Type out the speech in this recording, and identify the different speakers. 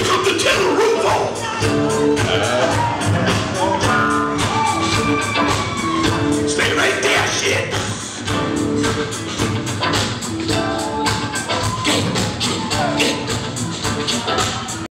Speaker 1: you come to tear the roof off. Stay right there, shit.